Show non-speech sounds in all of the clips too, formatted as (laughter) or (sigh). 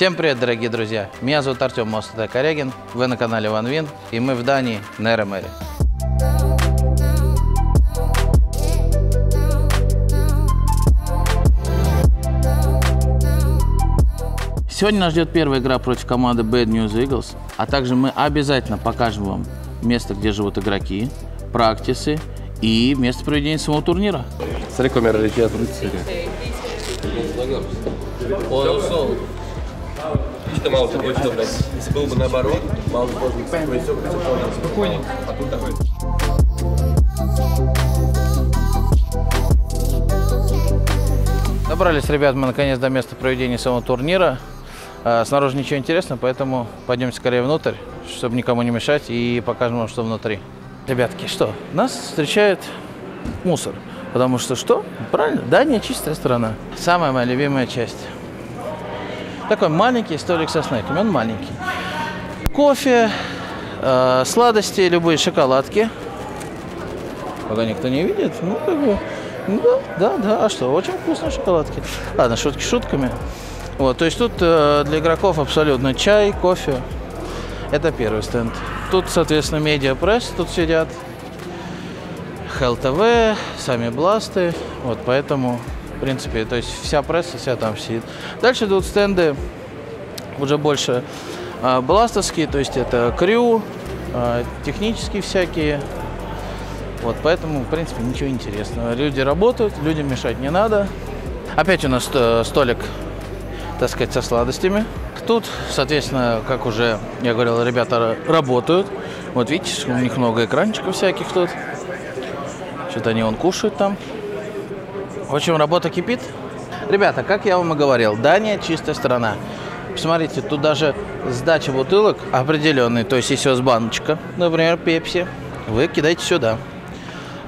Всем привет, дорогие друзья! Меня зовут Артем Мостатай Корягин, вы на канале OneWin, и мы в Дании, на Эремере. Сегодня нас ждет первая игра против команды Bad News Eagles, а также мы обязательно покажем вам место, где живут игроки, практисы и место проведения самого турнира. Смотри, камера летят рыцари. Что мало такое, что, блядь, если был бы наоборот, мало бы тоже Спокойненько. А тут такой... Добрались, ребят, мы наконец до места проведения самого турнира. А, Снаружи ничего интересного, поэтому пойдемте скорее внутрь, чтобы никому не мешать, и покажем вам, что внутри. Ребятки, что? Нас встречает мусор. Потому что что? Правильно, Дания чистая страна. Самая моя любимая часть. Такой маленький столик со снеками, он маленький. Кофе, э, сладости, любые шоколадки. Пока никто не видит, ну как бы, ну, да, да, да, а что, очень вкусные шоколадки. Ладно, шутки шутками. Вот, то есть тут э, для игроков абсолютно чай, кофе. Это первый стенд. Тут, соответственно, медиапресс, тут сидят. TV, сами бласты. Вот, поэтому, в принципе, то есть вся пресса вся там сидит. Дальше идут стенды уже больше э, бластовские, то есть это крю, э, технические всякие. Вот, поэтому, в принципе, ничего интересного. Люди работают, людям мешать не надо. Опять у нас э, столик, так сказать, со сладостями. Тут, соответственно, как уже я говорил, ребята работают. Вот видите, у них много экранчиков всяких тут. Что-то они он кушают там. В общем, работа кипит. Ребята, как я вам и говорил, Дания чистая страна. Посмотрите, тут даже сдача бутылок определенной. То есть, если у вас баночка, например, пепси, вы кидаете сюда.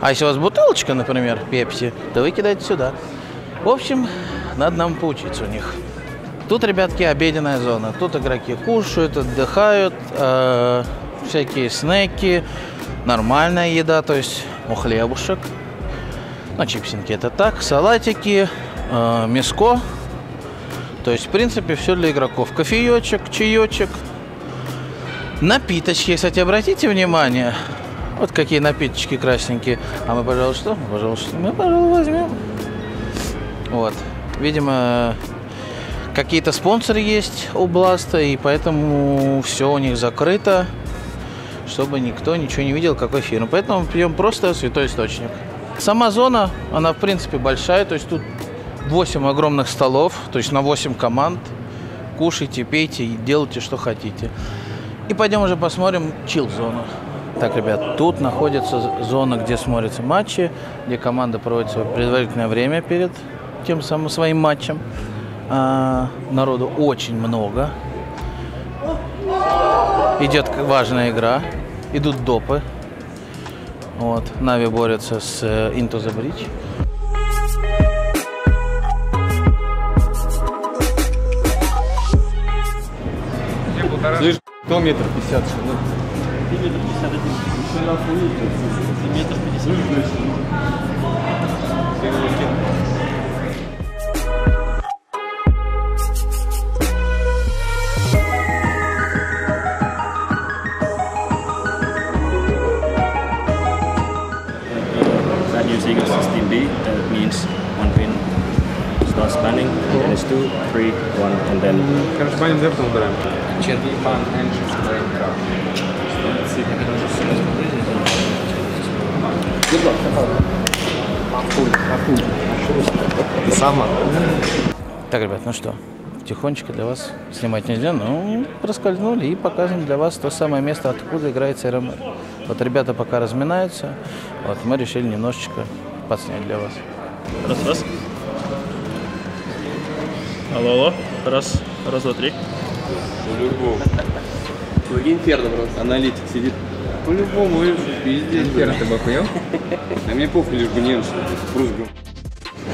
А если у вас бутылочка, например, пепси, то вы кидаете сюда. В общем, надо нам поучиться у них. Тут, ребятки, обеденная зона. Тут игроки кушают, отдыхают, э, всякие снеки, нормальная еда, то есть у хлебушек. Ну, чипсинки это так, салатики, э, мяско. То есть, в принципе, все для игроков. Кофеечек, чаечек. Напиточки, кстати, обратите внимание. Вот какие напиточки красненькие. А мы, пожалуй, что? Мы, пожалуйста, мы, пожалуй, возьмем. Вот. Видимо, какие-то спонсоры есть у Бласта, и поэтому все у них закрыто, чтобы никто ничего не видел, какой фирмы. Поэтому пьем просто святой источник. Сама зона, она в принципе большая, то есть тут 8 огромных столов, то есть на 8 команд. Кушайте, пейте делайте, что хотите. И пойдем уже посмотрим чил-зону. Так, ребят, тут находится зона, где смотрятся матчи, где команда проводит свое предварительное время перед тем самым своим матчем. А, народу очень много. Идет важная игра. Идут допы. Вот. Нави борются с э, Into the Bridge. Слышь, кто метр пятьдесят? Ну, That starts spanning, and then it's two, three, one, and then Короче, паним зептом убираем. Сама. Так, ребят, ну что, тихонечко для вас снимать нельзя, но проскользнули и показываем для вас то самое место, откуда играет СРМ. Вот ребята пока разминаются, вот мы решили немножечко подснять для вас. раз, раз. Алло, алло, раз, раз, два, три. По-любому. Логин Инферно просто, аналитик сидит. По-любому, пиздец. Инферно, ты бы охуел? (laughs) А мне похуй, лишь бы не Ancient.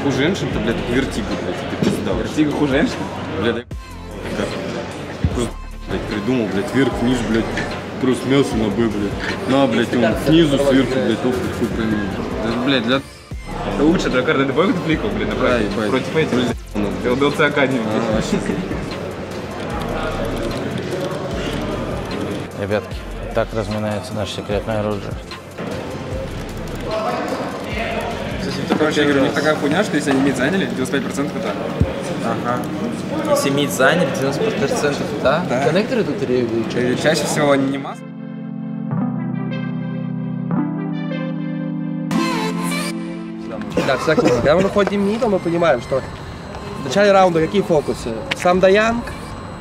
Хуже Ancient -то, блядь, Vertigo, блядь, ты пизда. Vertigo хуже Ancient? Блядь, да. Просто, блядь, придумал, блядь, вверх-вниз, блядь, трус мясо на Б, блядь. На, блядь, он снизу, сверху, блядь, оп, хуй пойми. Да, блядь, для... Лучше для карты добавил дуплику, блин, направить. Да, против этих. ЛДЛЦ Академии. А, Ребятки, так разминается наш секретный оружие. Короче, я говорю, у такая хуйня, что если они мид заняли, 95% это. Ага. Если мид заняли, 90% это. Да. Коннекторы тут ревели? Чаще всего они не масса. Да, всякие. Когда мы выходим мидом, мы понимаем, что в начале раунда какие фокусы? Сам Даянг,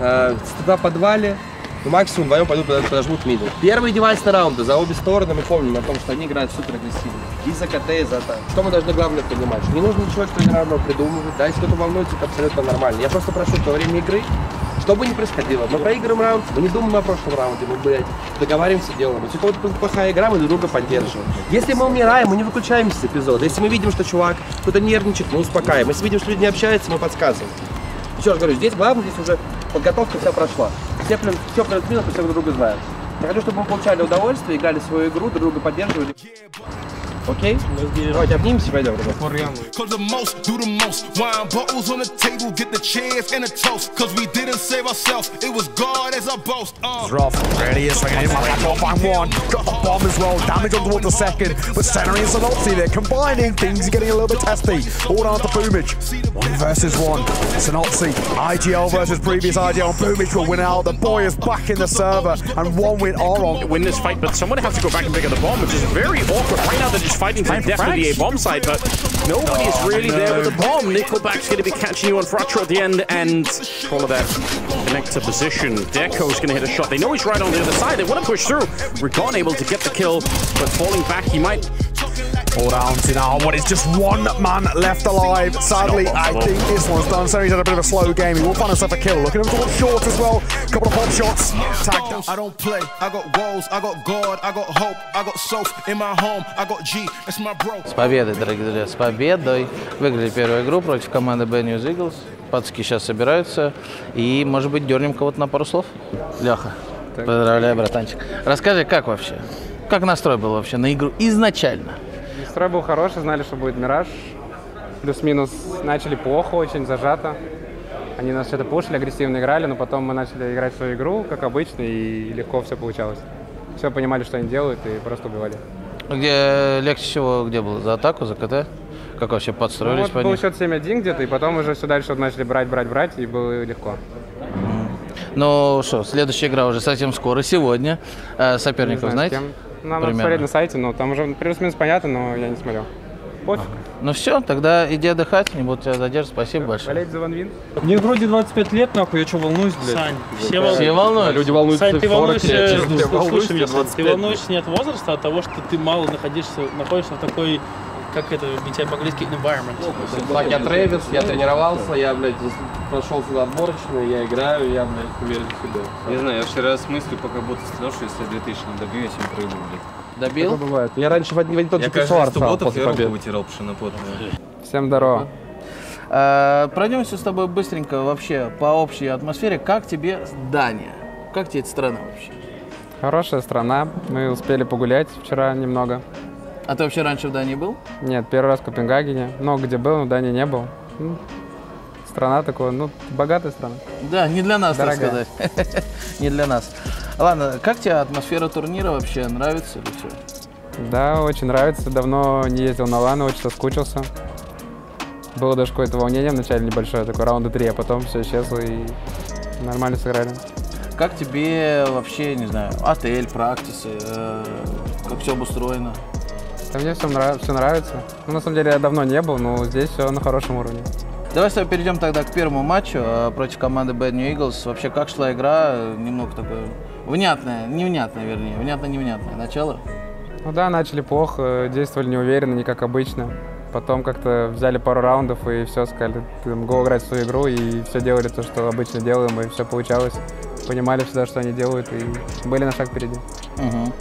э, стена в подвале, ну, максимум вдвоем пойдут под- подожмут миду. Первые девайсные раунды за обе стороны мы помним о том, что они играют супер агрессивно. И за КТ, и за так. Что мы должны главное понимать? Что не нужно ничего экстраординарного придумывать, да, если кто-то волнуется, это абсолютно нормально. Я просто прошу, что во время игры что бы ни происходило, мы проигрываем раунд, мы не думаем о прошлом раунде, мы, блядь, договариваемся, делаем. Если у кого-то плохая игра, мы друг друга поддерживаем. Если мы умираем, мы не выключаемся с эпизода. Если мы видим, что чувак кто-то нервничает, мы успокаиваем. Если видим, что люди не общаются, мы подсказываем. Еще раз говорю, здесь главное, здесь уже подготовка вся прошла. Все, плюс, все плюс-минус, все друг друга знаем. Я хочу, чтобы мы получали удовольствие, играли свою игру, друг друга поддерживали. Окей? Давайте обнимемся и пойдем, ребят. Cause the most do the most. Wine bottles on the table, get the chance and a toast. Cause we didn't save ourselves, it was God as our boast. Uh. Rough. There he is, swinging in my back off and one. Got the bomb as well. Damage on towards the second. But Sennery and Sanopsi, they're combining. Things are getting a little bit testy. All down to Boomage. One versus one. Sanopsi. IGL versus previous IGL. Boomage will win out. The boy is back in the server. And one win Aron. win this fight, but someone has to go back and pick up the bomb, which is very awkward. Right now, they're just fighting for Time for definitely frags. a bomb side, but nobody is oh, really there with the bomb. Nickelback's going to be catching you on Fracture at the end, and all of that connect to position. Deco's going to hit a shot. They know he's right on the other side. They want to push through. Recon able to get the kill, but falling back, he might All down to now. What is just one man left alive. Sadly, I think this one's done. So he's had a bit of a slow game. He will find himself a kill. Looking at him towards short as well. Couple of pop shots. Tagged down. I don't play, I got walls, I got God, I got hope, I got soap in my home, I got G, that's my bro. С победой, дорогие друзья, с победой. Выиграли первую игру против команды Bad News Eagles. Пацки сейчас собираются. И, может быть, дернем кого-то на пару слов? Леха, поздравляю, братанчик. Расскажи, как вообще? Как настрой был вообще на игру изначально? Настрой был хороший, знали, что будет Мираж. Плюс-минус начали плохо, очень зажато. Они нас что-то пушили, агрессивно играли, но потом мы начали играть свою игру, как обычно, и легко все получалось. Все понимали, что они делают, и просто убивали. Где легче всего, где было? За атаку, за КТ? Как вообще Ну, подстроились вот по был них? счет 7-1 где-то, и потом уже все дальше вот начали брать, брать, брать, и было легко. Ну что, следующая игра уже совсем скоро, сегодня. Э, Соперников знаете? Нам надо смотреть на сайте, но там уже плюс-минус понятно, но я не смотрел. Пофиг. Ну все, тогда иди отдыхать, не буду тебя задерживать. Спасибо большое. Болеть за Ван Вин. Мне вроде 25 лет, нахуй, я что, волнуюсь, блядь? Сань, все Все волнуются. волнуются? Люди волнуются Сань, ты в 40 волнуешься, слушай, меня, Сань, 25 ты волнуешься не от возраста, а от того, что ты мало находишься, находишься в такой, как это, BTI по-английски, environment. Так, я Трэвис, я тренировался, я, блядь, прошел сюда отборочную, я играю, я, блядь, уверен в себе. Не знаю, я вчера с мыслью пока будто сказал, что если я 2000 не добью, я сегодня проиграю, блядь. Добил? Бывает. Я раньше в один, в один тот Я же писсуар субботов после я победы. вытирал, что на пот. Всем здорово. Э, Пройдемся с тобой быстренько вообще по общей атмосфере. Как тебе Дания? Как тебе эта страна вообще? Хорошая страна. Мы успели погулять вчера немного. А ты вообще раньше в Дании был? Нет, первый раз в Копенгагене. Много где был, но в Дании не был. Ну, Страна такая, ну, богатая страна. Да, не для нас, так Дорогая. сказать. (laughs) Не для нас. Ладно, как тебе атмосфера турнира вообще? Нравится или все? Да, очень нравится. Давно не ездил на ланы, очень соскучился. Было даже какое-то волнение вначале небольшое, такое раунда три, а потом все исчезло и нормально сыграли. Как тебе вообще, не знаю, отель, практисы, э, как все обустроено? Да мне все, все нравится. Ну, на самом деле я давно не был, но здесь все на хорошем уровне. Давай с тобой перейдем тогда к первому матчу э, против команды Bad New Eagles. Вообще, как шла игра? Немного такое внятное, невнятное, вернее, внятно-невнятное начало. Ну да, начали плохо, действовали неуверенно, не как обычно. Потом как-то взяли пару раундов и все, сказали, го играть в свою игру, и все делали то, что обычно делаем, и все получалось. Понимали всегда, что они делают, и были на шаг впереди. Мгм.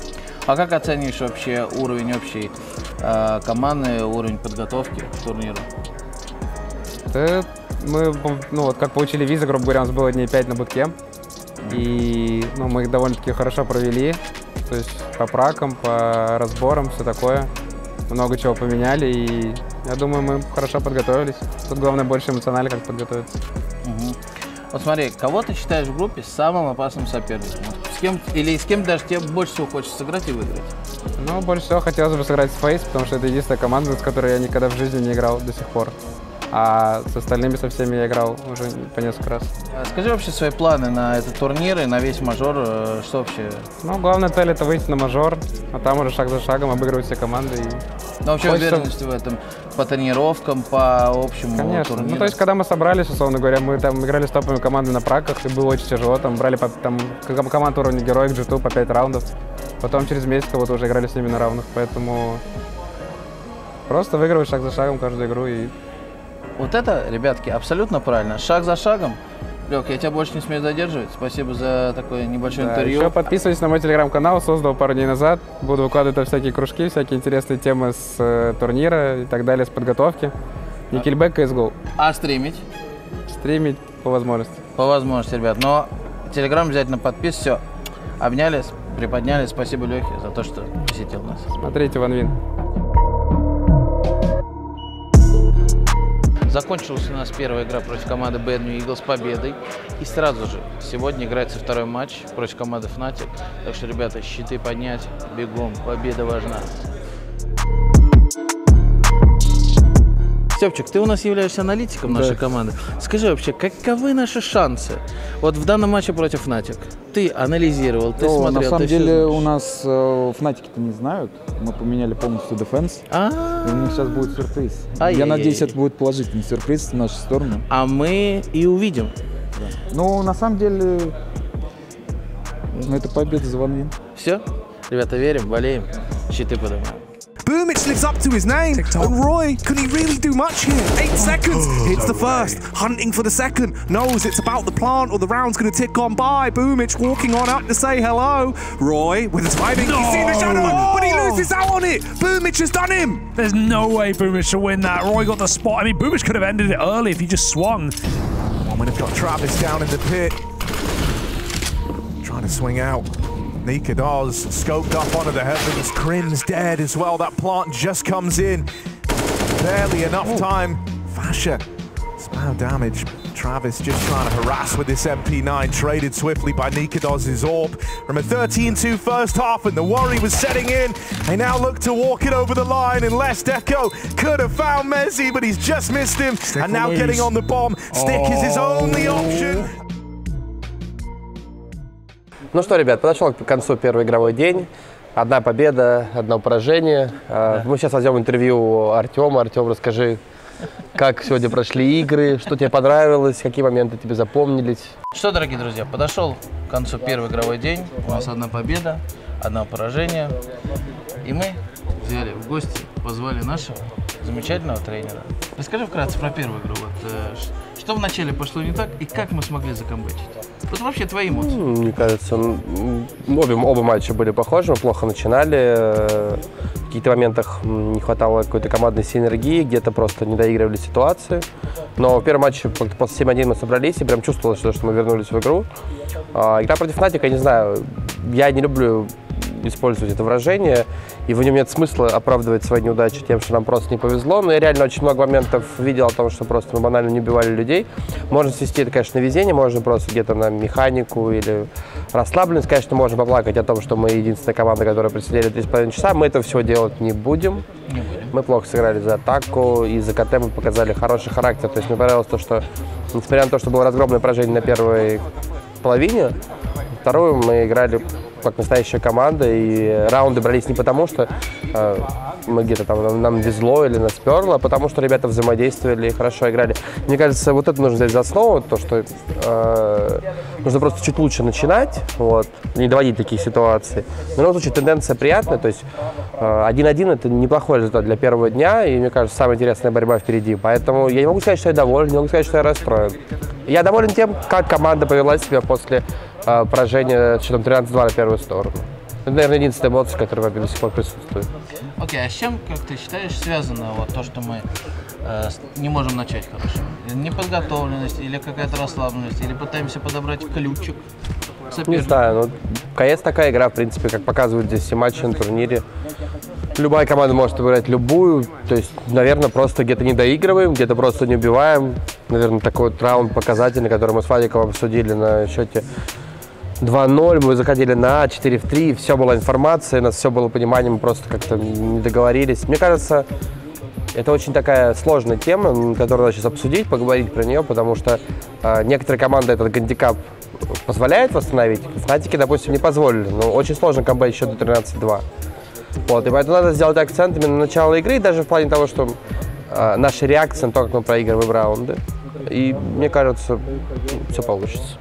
А как оцениваешь вообще уровень общей э, команды, уровень подготовки к турниру? Да, мы, ну вот как получили визы, грубо говоря, у нас было дней 5 на буткемп, и ну, мы их довольно-таки хорошо провели, то есть по пракам, по разборам, все такое. Много чего поменяли, и я думаю, мы хорошо подготовились. Тут главное больше эмоционально как подготовиться. Мгм. Вот смотри, кого ты считаешь в группе самым опасным соперником? С кем или с кем даже тебе больше всего хочется сыграть и выиграть? Ну, больше всего хотелось бы сыграть с Фейс, потому что это единственная команда, с которой я никогда в жизни не играл до сих пор. А с остальными со всеми я играл уже по несколько раз. А Скажи вообще свои планы на этот турнир и на весь мажор. э, Что вообще? Ну, главная цель это выйти на мажор, а там уже шаг за шагом обыгрывать все команды. И... Ну, вообще Хочется- уверенность в этом по тренировкам, по общему Конечно. турниру? Ну, то есть, когда мы собрались, условно говоря, мы там играли с топовыми командами на праках, и было очень тяжело. Там брали по, там, ком- команд уровня героев G2 по 5 раундов. Потом через месяц вот уже играли с ними на равных, поэтому просто выигрывать шаг за шагом каждую игру и Вот это, ребятки, абсолютно правильно. Шаг за шагом. Лёг, я тебя больше не смею задерживать. Спасибо за такое небольшое Да, интервью. еще подписывайтесь на мой телеграм-канал, создал пару дней назад. Буду выкладывать там всякие кружки, всякие интересные темы с э, турнира и так далее, с подготовки. Никельбэк, CSGO. А стримить? Стримить по возможности. По возможности, ребят. Но телеграм обязательно подпис. Все. Обнялись, приподняли. Спасибо, Лехе, за то, что посетил нас. Смотрите, Ван Вин. Закончилась у нас первая игра против команды Bad New Eagles победой. И сразу же сегодня играется второй матч против команды Fnatic. Так что, ребята, щиты поднять, бегом, победа важна. Степчик, ты у нас являешься аналитиком Да. нашей команды. Скажи вообще, каковы наши шансы? Вот в данном матче против Fnatic. Ты анализировал, ты Ну, смотрел, на самом деле у нас э, фнатики-то не знают. Мы поменяли полностью дефенс. А. И у них сейчас будет сюрприз. Ай-яй-яй. Я надеюсь, это будет положительный сюрприз в нашу сторону. А мы и увидим. Ну, на самом деле, ну, это победа за Ван. Все? Ребята, верим, болеем, щиты поднимаем. Boomich lives up to his name, and Roy, can he really do much here? Eight oh, seconds, hits the first, hunting for the second, knows it's about the plant or the round's going to tick on by. Boomich walking on up to say hello. Roy with the timing, he's seen the shadow, but he loses out on it. Boomich has done him. There's no way Boomich should win that. Roy got the spot. I mean, Boomich could have ended it early if he just swung. One minute got Travis down in the pit. Trying to swing out. Nika does. Scoped up onto the heavens. Crin's dead as well. That plant just comes in. Barely enough time. Fasha. Spam damage. Travis just trying to harass with this MP9. Traded swiftly by Nikados' orb. From a 13-2 first half, and the worry was setting in. They now look to walk it over the line, and Les Deco could have found Messi, but he's just missed him. and now will getting on the bomb. Stick is his only option. Ну что, ребят, подошел к концу первый игровой день. Одна победа, одно поражение. А, Мы сейчас возьмем интервью у Артема. Артем, расскажи, как сегодня прошли игры, что тебе понравилось, какие моменты тебе запомнились. Что, дорогие друзья, подошел к концу первый игровой день. У нас одна победа, одно поражение. И мы взяли в гости, позвали нашего замечательного тренера. Расскажи вкратце про первую игру. Вот, э, что вначале пошло не так и как мы смогли закомбачить? Вот вообще твои эмоции. Мне кажется, обе, оба матча были похожи, мы плохо начинали. э, В каких-то моментах не хватало какой-то командной синергии, где-то просто не доигрывали ситуации. Но в первом матче после 7-1 мы собрались и прям чувствовалось, что мы вернулись в игру. А, игра против Натика, я не знаю, я не люблю использовать это выражение, и в нем нет смысла оправдывать свои неудачи тем, что нам просто не повезло. Но я реально очень много моментов видел о том, что просто мы банально не убивали людей. Можно свести это, конечно, на везение, можно просто где-то на механику или расслабленность. Конечно, можно поплакать о том, что мы единственная команда, которая просидели 3,5 часа. Мы этого всего делать не будем. Мы плохо сыграли за атаку, и за КТ мы показали хороший характер. То есть мне понравилось то, что, несмотря на то, что было разгромное поражение на первой половине, вторую мы играли как настоящая команда, и раунды брались не потому, что э, мы где-то там нам, нам везло или нас перло, а потому что ребята взаимодействовали и хорошо играли. Мне кажется, вот это нужно взять за основу, то, что э, нужно просто чуть лучше начинать, вот, не доводить таких ситуаций. Но в любом случае тенденция приятная, то есть э, 1-1 это неплохой результат для первого дня, и мне кажется, самая интересная борьба впереди. Поэтому я не могу сказать, что я доволен, не могу сказать, что я расстроен. Я доволен тем, как команда повела себя после э, поражения счетом 13-2 на первую сторону. Это, наверное, единственная эмоция, которая во до сих пор присутствует. Окей, а с чем, как ты считаешь, связано вот то, что мы э, не можем начать хорошо? Неподготовленность или какая-то расслабленность, или пытаемся подобрать ключик Не сопернику? знаю, ну, КС такая игра, в принципе, как показывают здесь все матчи на турнире. Любая команда может играть любую. То есть, наверное, просто где-то не доигрываем, где-то просто не убиваем. Наверное, такой вот раунд показательный, который мы с Вадиком обсудили на счете 2-0, мы заходили на А, 4 в 3, все была информация, у нас все было понимание, мы просто как-то не договорились. Мне кажется, это очень такая сложная тема, которую надо сейчас обсудить, поговорить про нее, потому что э, некоторые команды этот гандикап позволяет восстановить, Фнатики, допустим, не позволили, но очень сложно комбать еще до 13-2. Вот, и поэтому надо сделать акцент именно на начало игры, даже в плане того, что э, наша реакция на то, как мы проигрываем раунды. И мне кажется, все получится.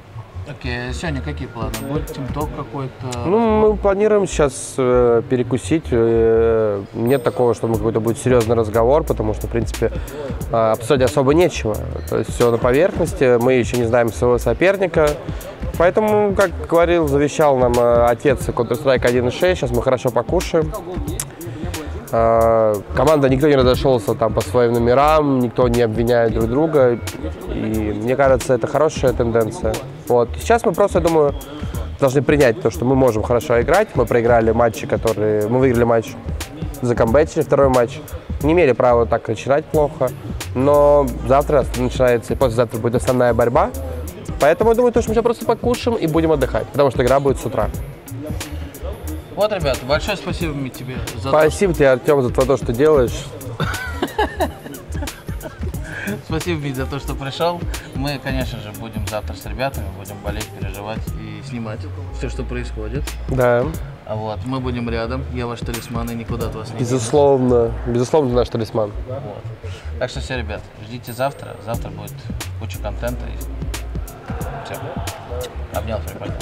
Окей, сегодня какие планы? Будет тимток какой-то? Ну, мы планируем сейчас э, перекусить. Э, нет такого, что мы какой-то будет серьезный разговор, потому что, в принципе, э, обсуждать особо нечего. То есть все на поверхности, мы еще не знаем своего соперника. Поэтому, как говорил, завещал нам э, отец Counter-Strike 1.6, сейчас мы хорошо покушаем. Э, команда никто не разошелся там по своим номерам, никто не обвиняет друг друга. И мне кажется, это хорошая тенденция. Вот. Сейчас мы просто, я думаю, должны принять то, что мы можем хорошо играть. Мы проиграли матчи, которые... Мы выиграли матч, закомбетили второй матч. Не имели права так начинать плохо. Но завтра начинается, и послезавтра будет основная борьба. Поэтому я думаю, то, что мы сейчас просто покушаем и будем отдыхать, потому что игра будет с утра. Вот, ребята, большое спасибо тебе за то, Спасибо тебе, Артем, за то, что делаешь. Спасибо, Мить, за то, что пришел. Мы, конечно же, будем завтра с ребятами, будем болеть, переживать и снимать все, что происходит. Да. А вот, мы будем рядом, я ваш талисман, и никуда от вас не. Безусловно, безусловно, наш талисман. Вот. Так что все, ребят, ждите завтра. Завтра будет куча контента. И... Все. Обнял, приподнял.